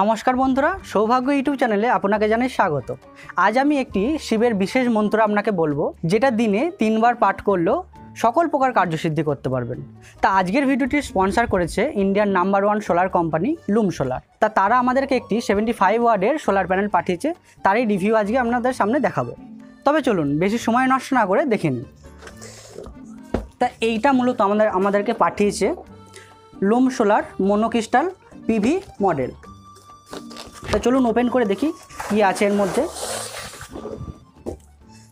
নমস্কার বন্ধুরা, সৌভাগ্য ইউটিউব চ্যানেলে আপনাকে জানাই স্বাগত। আজ আমি একটি শিবের বিশেষ মন্ত্র আপনাকে বলব, যেটা দিনে তিনবার পাঠ করলেও সকল প্রকার কার্যসিদ্ধি করতে পারবেন। তা আজকের ভিডিওটি স্পন্সার করেছে Indian number one solar company Loom solar. তা তারা আমাদেরকে একটি সেভেন্টি ফাইভ ওয়ার্ডের সোলার প্যানেল পাঠিয়েছে তারই রিভিউ আজকে আপনাদের সামনে দেখাবো। তবে চলুন, বেশি সময় নষ্ট না করে দেখে নিন তা এইটা মূলত আমাদের, আমাদেরকে পাঠিয়েছে Loom Solar monocrystal PV model. তা চলুন ওপেন করে দেখি কি আছে এর মধ্যে।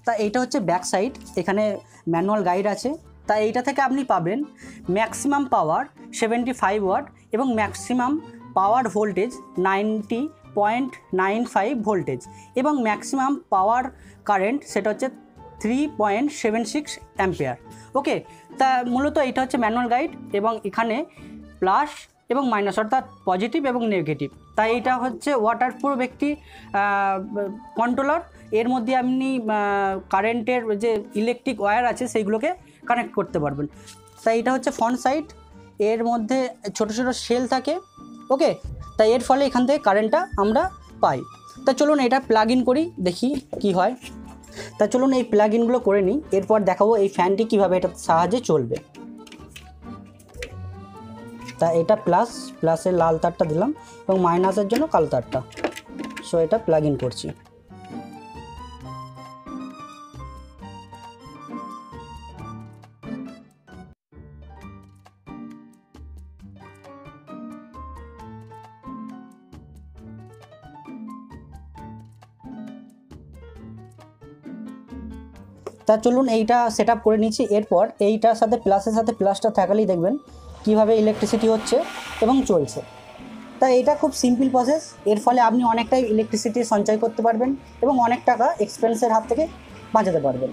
তা এইটা হচ্ছে ব্যাক সাইড এখানে ম্যানুয়াল গাইড আছে। তা এইটা থেকে আপনি পাবেন maximum power seventy five watt এবং maximum power voltage ninety point nine five voltage এবং ম্যাক্সিমাম পাওয়ার কারেন্ট সেটা হচ্ছে three point seven six ampere okay তা মূলত এটা হচ্ছে ম্যানুয়াল গাইড এবং এখানে প্লাস এবং মাইনাস অর্থাৎ পজিটিভ এবং নেগেটিভ তাই এটা হচ্ছে ওয়াটারপ্রুফ একটি কন্ট্রোলার এর মধ্যে আপনি কারেন্টের যে ইলেকট্রিক ওয়্যার আছে সেইগুলোকে কানেক্ট করতে পারবেন। তাই এটা হচ্ছে ফ্রন্ট সাইড এর মধ্যে ছোট ছোট সেল থাকে ওকে তাই এর ফলে এখান থেকে কারেন্টটা আমরা পাই। তা চলুন এটা প্লাগ ইন করি, দেখি কি হয়। তা চলুন এই প্লাগ ইনগুলো করে নিই। এরপর দেখাবো এই ফ্যানটি কীভাবে এটার সাহায্যে চলবে। তা এটা প্লাস প্লাসের লাল তারটা দিলাম এবং মাইনাসের জন্য কালো তারটা। সো এটা প্লাগ ইন করছি। তা চলুন এইটা সেট করে নিচ্ছি। এরপর এইটার সাথে প্লাসের সাথে প্লাসটা থাকালেই দেখবেন কীভাবে ইলেকট্রিসিটি হচ্ছে এবং চলছে। তাই এটা খুব সিম্পল প্রসেস এর ফলে আপনি অনেকটাই ইলেকট্রিসিটি সঞ্চয় করতে পারবেন এবং অনেক টাকা এক্সপেন্সের হাত থেকে বাঁচাতে পারবেন।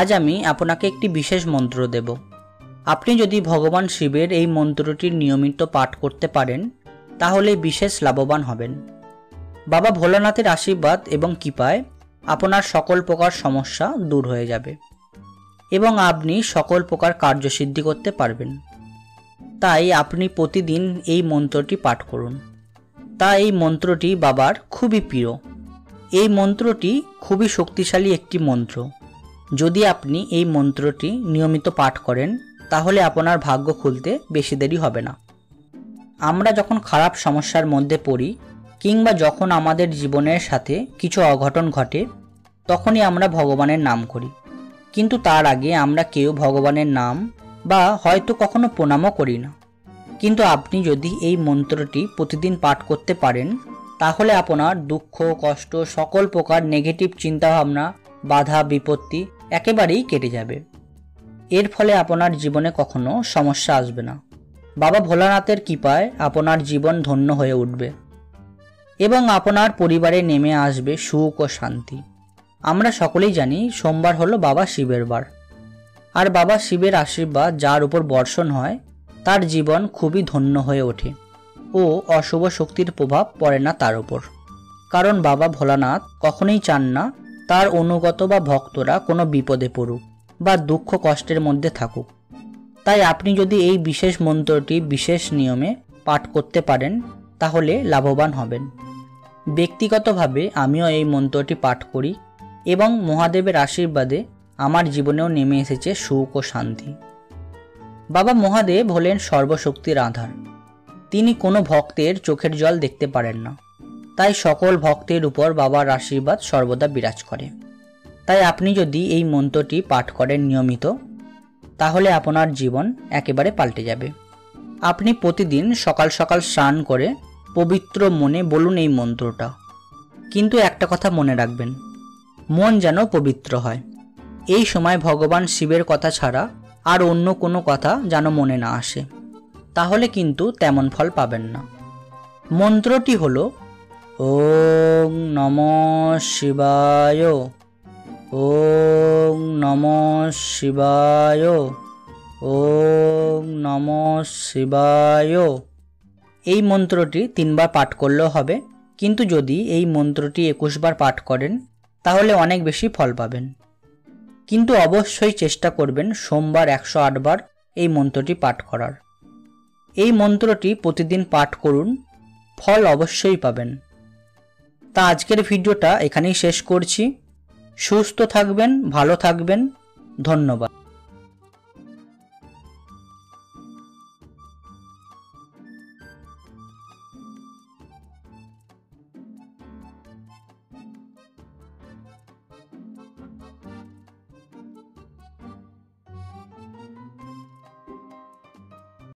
আজ আমি আপনাকে একটি বিশেষ মন্ত্র দেব। আপনি যদি ভগবান শিবের এই মন্ত্রটি নিয়মিত পাঠ করতে পারেন, তাহলে বিশেষ লাভবান হবেন। বাবা ভোলানাথের আশীর্বাদ এবং কৃপায় আপনার সকল প্রকার সমস্যা দূর হয়ে যাবে এবং আপনি সকল প্রকার কার্যসিদ্ধি করতে পারবেন। তাই আপনি প্রতিদিন এই মন্ত্রটি পাঠ করুন। তা এই মন্ত্রটি বাবার খুবই প্রিয়। এই মন্ত্রটি খুবই শক্তিশালী একটি মন্ত্র। যদি আপনি এই মন্ত্রটি নিয়মিত পাঠ করেন তাহলে আপনার ভাগ্য খুলতে বেশি দেরি হবে না। আমরা যখন খারাপ সমস্যার মধ্যে পড়ি, কিংবা যখন আমাদের জীবনের সাথে কিছু অঘটন ঘটে, তখনই আমরা ভগবানের নাম করি। কিন্তু তার আগে আমরা কেউ ভগবানের নাম বা হয়তো কখনো প্রণামও করি না। কিন্তু আপনি যদি এই মন্ত্রটি প্রতিদিন পাঠ করতে পারেন, তাহলে আপনার দুঃখ, কষ্ট, সকল প্রকার নেগেটিভ চিন্তাভাবনা, বাধা, বিপত্তি একেবারেই কেটে যাবে। এর ফলে আপনার জীবনে কখনো সমস্যা আসবে না। বাবা ভোলানাথের কৃপায় আপনার জীবন ধন্য হয়ে উঠবে এবং আপনার পরিবারে নেমে আসবে সুখ ও শান্তি। আমরা সকলেই জানি সোমবার হলো বাবা শিবের বার। আর বাবা শিবের আশীর্বাদ যার উপর বর্ষণ হয়, তার জীবন খুবই ধন্য হয়ে ওঠে ও অশুভ শক্তির প্রভাব পড়ে না তার উপর। কারণ বাবা ভোলানাথ কখনোই চান না তার অনুগত বা ভক্তরা কোনো বিপদে পড়ুক। বা দুঃখ কষ্টের মধ্যে থাকুক। তাই আপনি যদি এই বিশেষ মন্ত্রটি বিশেষ নিয়মে পাঠ করতে পারেন, তাহলে লাভবান হবেন। ব্যক্তিগতভাবে আমিও এই মন্ত্রটি পাঠ করি এবং মহাদেবের আশীর্বাদে আমার জীবনেও নেমে এসেছে সুখ ও শান্তি। বাবা মহাদেব হলেন সর্বশক্তির আধার। তিনি কোনো ভক্তের চোখের জল দেখতে পারেন না। তাই সকল ভক্তের উপর বাবার আশীর্বাদ সর্বদা বিরাজ করে। তাই আপনি যদি এই মন্ত্রটি পাঠ করেন নিয়মিত, তাহলে আপনার জীবন একেবারে পাল্টে যাবে। আপনি প্রতিদিন সকাল সকাল স্নান করে পবিত্র মনে বলুন এই মন্ত্রটা। কিন্তু একটা কথা মনে রাখবেন, মন যেন পবিত্র হয়। এই সময় ভগবান শিবের কথা ছাড়া আর অন্য কোনো কথা যেন মনে না আসে। তাহলে কিন্তু তেমন ফল পাবেন না। মন্ত্রটি হলো ওং নম শিবায়। ওং নম শিবায় ওং নম শিবায়। এই মন্ত্রটি তিনবার পাঠ করলেও হবে, কিন্তু যদি এই মন্ত্রটি একুশবার পাঠ করেন, তাহলে অনেক বেশি ফল পাবেন। কিন্তু অবশ্যই চেষ্টা করবেন সোমবার একশো আটবার এই মন্ত্রটি পাঠ করার। এই মন্ত্রটি প্রতিদিন পাঠ করুন, ফল অবশ্যই পাবেন। তা আজকের ভিডিওটা এখানেই শেষ করছি। সুস্থ থাকবেন ভালো থাকবেন ধন্যবাদ।